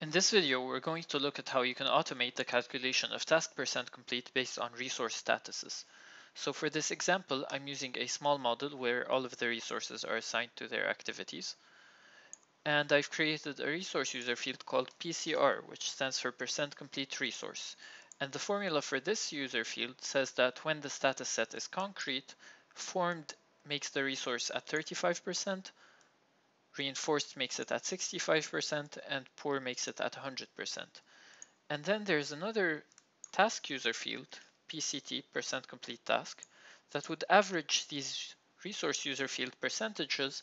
In this video, we're going to look at how you can automate the calculation of task percent complete based on resource statuses. So for this example, I'm using a small model where all of the resources are assigned to their activities. And I've created a resource user field called PCR, which stands for percent complete resource. And the formula for this user field says that when the status set is concrete, formed makes the resource at 35%, reinforced makes it at 65%, and poor makes it at 100%. And then there's another task user field, PCT, percent complete task, that would average these resource user field percentages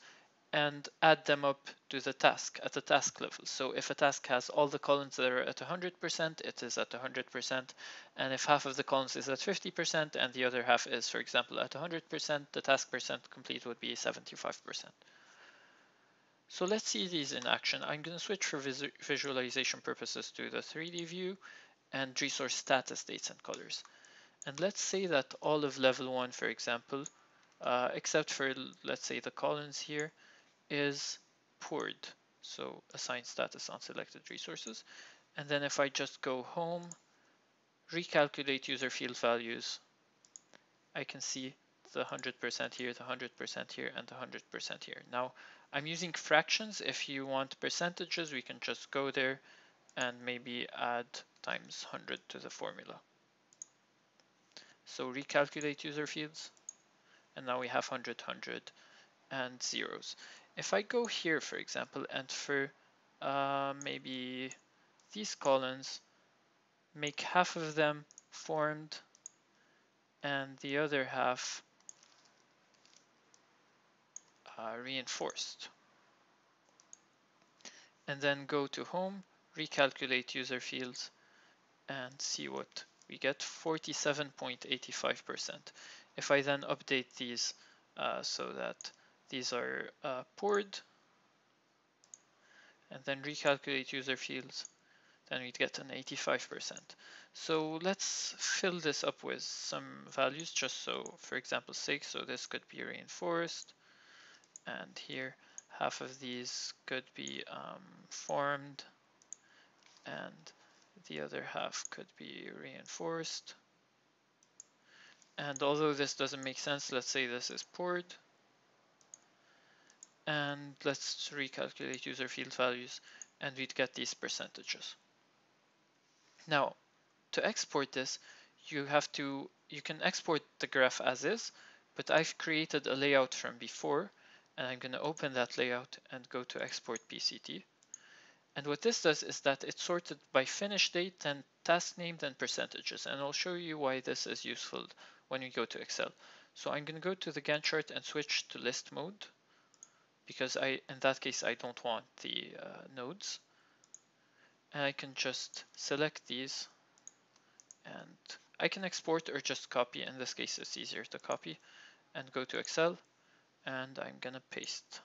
and add them up to the task at the task level. So if a task has all the columns that are at 100%, it is at 100%. And if half of the columns is at 50% and the other half is, for example, at 100%, the task percent complete would be 75%. So let's see these in action. I'm going to switch for visualization purposes to the 3D view and resource status dates and colors. And let's say that all of level one, for example, uh, except for, let's say, the columns here, is poured. So assign status on selected resources. And then if I just go home, recalculate user field values, I can see the 100% here, the 100% here, and the 100% here. Now, I'm using fractions. If you want percentages, we can just go there and maybe add times 100 to the formula. So recalculate user fields, and now we have 100, 100, and zeros. If I go here, for example, and for uh, maybe these columns, make half of them formed and the other half uh, reinforced. And then go to home, recalculate user fields and see what we get 47.85%. If I then update these uh, so that these are uh, poured and then recalculate user fields, then we'd get an 85%. So let's fill this up with some values just so, for example, sake, so this could be reinforced and here half of these could be um, formed and the other half could be reinforced. And although this doesn't make sense, let's say this is poured and let's recalculate user field values and we'd get these percentages. Now, to export this, you have to, you can export the graph as is, but I've created a layout from before and I'm going to open that layout and go to export PCT. And what this does is that it's sorted by finish date and task name and percentages. And I'll show you why this is useful when we go to Excel. So I'm going to go to the Gantt chart and switch to list mode because I, in that case, I don't want the uh, nodes. And I can just select these and I can export or just copy. In this case, it's easier to copy and go to Excel and I'm gonna paste.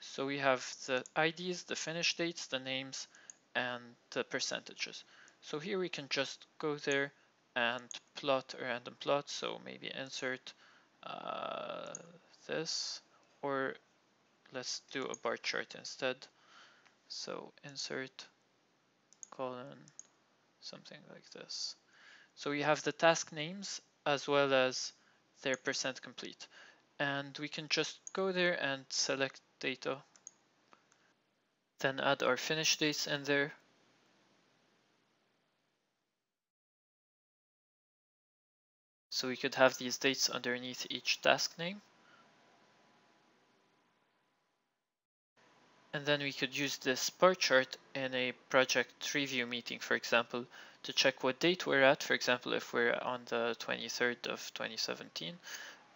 So we have the IDs, the finish dates, the names, and the percentages. So here we can just go there and plot a random plot. So maybe insert uh, this, or let's do a bar chart instead. So insert colon something like this. So we have the task names as well as their percent complete. And we can just go there and select data, then add our finish dates in there. So we could have these dates underneath each task name. And then we could use this bar chart in a project review meeting, for example, to check what date we're at, for example, if we're on the 23rd of 2017,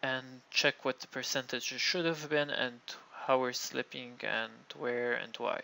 and check what the percentages should have been and how we're slipping and where and why.